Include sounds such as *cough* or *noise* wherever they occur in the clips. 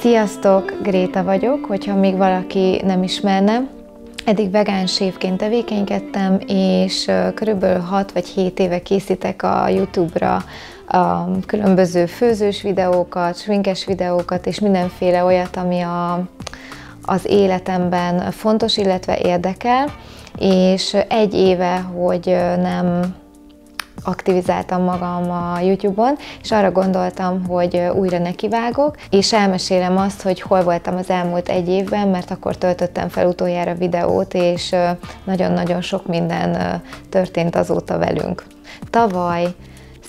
Sziasztok, Gréta vagyok, hogyha még valaki nem ismerne. Eddig vegán sévként tevékenykedtem, és körülbelül 6 vagy 7 éve készítek a YouTube-ra a különböző főzős videókat, sminkes videókat, és mindenféle olyat, ami a, az életemben fontos, illetve érdekel. És egy éve, hogy nem aktivizáltam magam a YouTube-on, és arra gondoltam, hogy újra nekivágok, és elmesélem azt, hogy hol voltam az elmúlt egy évben, mert akkor töltöttem fel utoljára videót, és nagyon-nagyon sok minden történt azóta velünk. Tavaly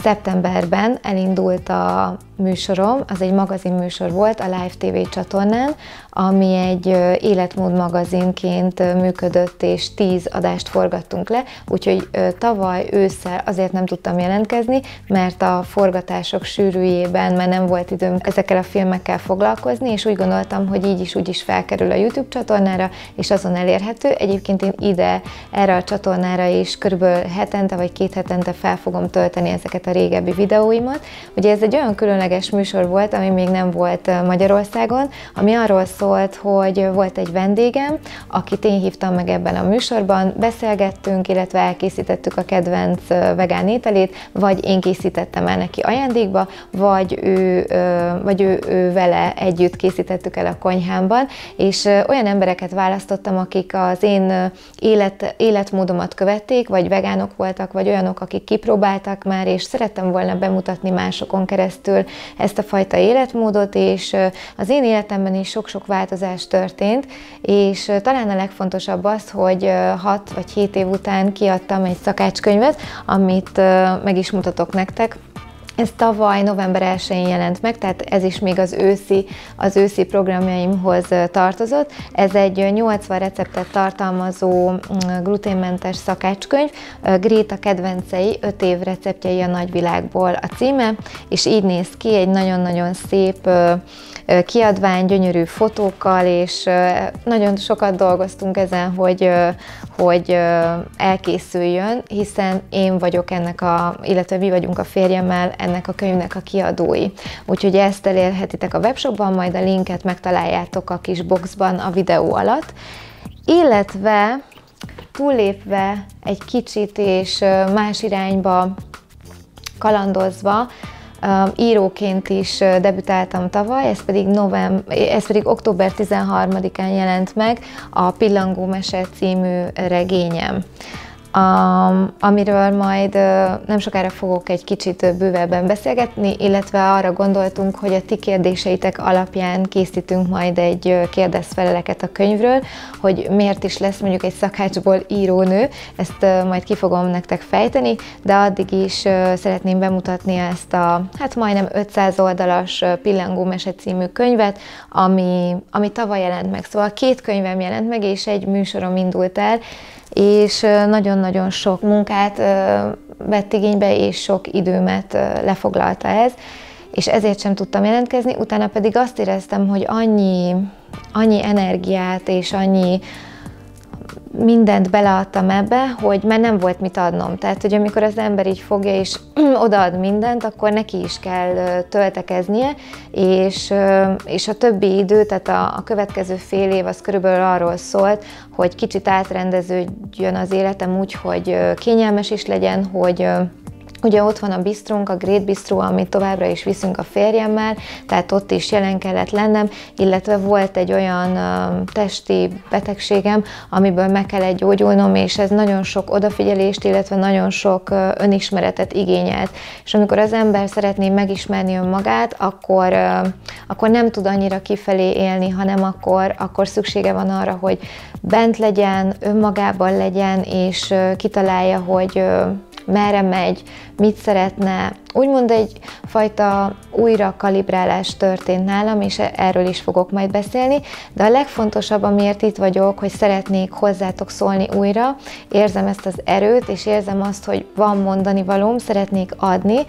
Szeptemberben elindult a műsorom, az egy magazin műsor volt a Live TV csatornán, ami egy életmód magazinként működött, és tíz adást forgattunk le, úgyhogy tavaly ősszel azért nem tudtam jelentkezni, mert a forgatások sűrűjében már nem volt időm ezekkel a filmekkel foglalkozni, és úgy gondoltam, hogy így is úgy is felkerül a YouTube csatornára, és azon elérhető. Egyébként én ide, erre a csatornára is körülbelül hetente vagy két hetente fel fogom tölteni ezeket a régebbi videóimat. Ugye ez egy olyan különleges műsor volt, ami még nem volt Magyarországon, ami arról szólt, hogy volt egy vendégem, akit én hívtam meg ebben a műsorban, beszélgettünk, illetve elkészítettük a kedvenc vegán ételét, vagy én készítettem el neki ajándékba, vagy ő, vagy ő, ő vele együtt készítettük el a konyhámban, és olyan embereket választottam, akik az én élet, életmódomat követték, vagy vegánok voltak, vagy olyanok, akik kipróbáltak már, és szerettem volna bemutatni másokon keresztül ezt a fajta életmódot, és az én életemben is sok-sok változás történt, és talán a legfontosabb az, hogy 6 vagy 7 év után kiadtam egy szakácskönyvet, amit meg is mutatok nektek, ez tavaly november 1-én jelent meg, tehát ez is még az őszi, az őszi programjaimhoz tartozott. Ez egy 80 receptet tartalmazó mm, gluténmentes szakácskönyv, Gréta kedvencei 5 év receptjei a nagyvilágból a címe, és így néz ki, egy nagyon-nagyon szép kiadvány, gyönyörű fotókkal, és nagyon sokat dolgoztunk ezen, hogy, hogy elkészüljön, hiszen én vagyok ennek a, illetve mi vagyunk a férjemmel ennek a könyvnek a kiadói. Úgyhogy ezt elérhetitek a webshopban, majd a linket megtaláljátok a kis boxban a videó alatt. Illetve túllépve egy kicsit és más irányba kalandozva, Íróként is debütáltam tavaly, ez pedig, november, ez pedig október 13-án jelent meg a Pillangó Mese című regényem um, amiről majd uh, nem sokára fogok egy kicsit bővebben beszélgetni, illetve arra gondoltunk, hogy a ti kérdéseitek alapján készítünk majd egy kérdezfeleleket a könyvről, hogy miért is lesz mondjuk egy szakácsból írónő, ezt uh, majd ki fogom nektek fejteni, de addig is uh, szeretném bemutatni ezt a hát majdnem 500 oldalas Pillangó Mese című könyvet, ami, ami tavaly jelent meg. Szóval két könyvem jelent meg, és egy műsorom indult el, és nagyon-nagyon sok munkát vett igénybe, és sok időmet lefoglalta ez, és ezért sem tudtam jelentkezni, utána pedig azt éreztem, hogy annyi, annyi energiát és annyi mindent beleadtam ebbe, hogy már nem volt mit adnom. Tehát, hogy amikor az ember így fogja és *clears throat* odaad mindent, akkor neki is kell töltekeznie, és, és a többi idő, tehát a, a következő fél év az körülbelül arról szólt, hogy kicsit átrendeződjön az életem úgy, hogy kényelmes is legyen, hogy Ugye ott van a bistrunk, a Great Bistro, amit továbbra is viszünk a férjemmel, tehát ott is jelen kellett lennem, illetve volt egy olyan uh, testi betegségem, amiből meg kellett gyógyulnom, és ez nagyon sok odafigyelést, illetve nagyon sok uh, önismeretet igényelt. És amikor az ember szeretné megismerni önmagát, akkor, uh, akkor nem tud annyira kifelé élni, hanem akkor, akkor szüksége van arra, hogy bent legyen, önmagában legyen, és kitalálja, hogy merre megy, mit szeretne. Úgymond egyfajta újra kalibrálás történt nálam, és erről is fogok majd beszélni, de a legfontosabb, amiért itt vagyok, hogy szeretnék hozzátok szólni újra, érzem ezt az erőt, és érzem azt, hogy van mondani valóm, szeretnék adni,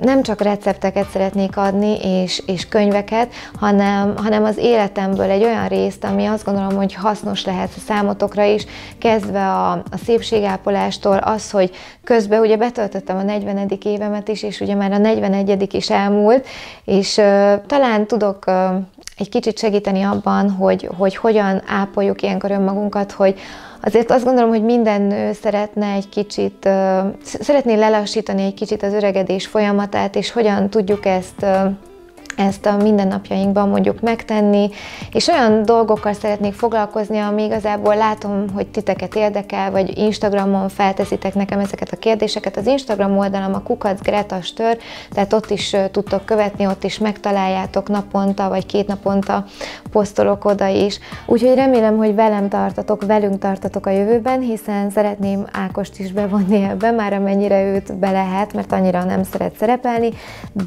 nem csak recepteket szeretnék adni, és, és könyveket, hanem, hanem az életemből egy olyan részt, ami azt gondolom, hogy hasznos lehet a számotokra is, kezdve a, a szépségápolástól, az, hogy közben ugye betöltöttem a 40. évemet is, és ugye már a 41. is elmúlt, és talán tudok egy kicsit segíteni abban, hogy, hogy hogyan ápoljuk ilyenkor önmagunkat, hogy azért azt gondolom, hogy minden nő szeretne egy kicsit, szeretné lelassítani egy kicsit az öregedés folyamatát, és hogyan tudjuk ezt ezt a mindennapjainkban mondjuk megtenni, és olyan dolgokkal szeretnék foglalkozni, ami igazából látom, hogy titeket érdekel, vagy Instagramon felteszitek nekem ezeket a kérdéseket. Az Instagram oldalam a Kukac Greta Stör, tehát ott is tudtok követni, ott is megtaláljátok naponta, vagy két naponta posztolok oda is. Úgyhogy remélem, hogy velem tartatok, velünk tartatok a jövőben, hiszen szeretném Ákost is bevonni ebbe, már amennyire őt be lehet, mert annyira nem szeret szerepelni,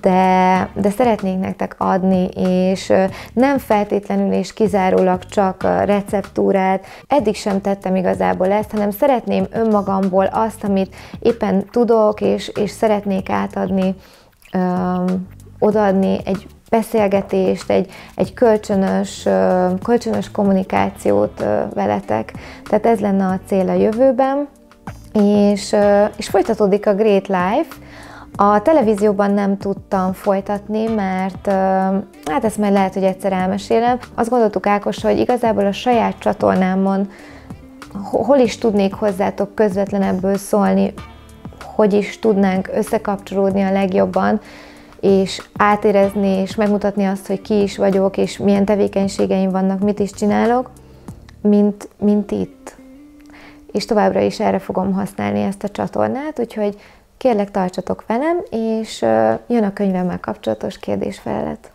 de, de szeretnénk nektek adni, és nem feltétlenül és kizárólag csak receptúrát. Eddig sem tettem igazából ezt, hanem szeretném önmagamból azt, amit éppen tudok, és, és szeretnék átadni, öm, odaadni egy beszélgetést, egy, egy kölcsönös, kölcsönös kommunikációt veletek. Tehát ez lenne a cél a jövőben, és, és folytatódik a Great Life, a televízióban nem tudtam folytatni, mert hát ezt majd lehet, hogy egyszer elmesélem. Azt gondoltuk Ákos, hogy igazából a saját csatornámon hol is tudnék hozzátok közvetlenebből szólni, hogy is tudnánk összekapcsolódni a legjobban, és átérezni, és megmutatni azt, hogy ki is vagyok, és milyen tevékenységeim vannak, mit is csinálok, mint, mint itt. És továbbra is erre fogom használni ezt a csatornát, úgyhogy Kérlek, tartsatok velem, és jön a könyvemmel kapcsolatos kérdésfelelet.